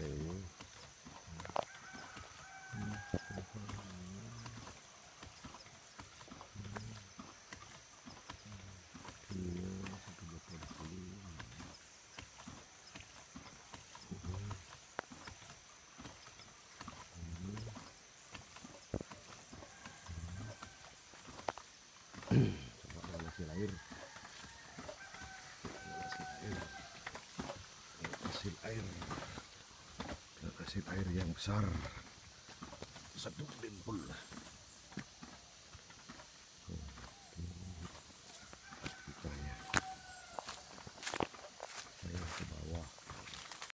ini air hasil air hasil air yang besar. Satu dempul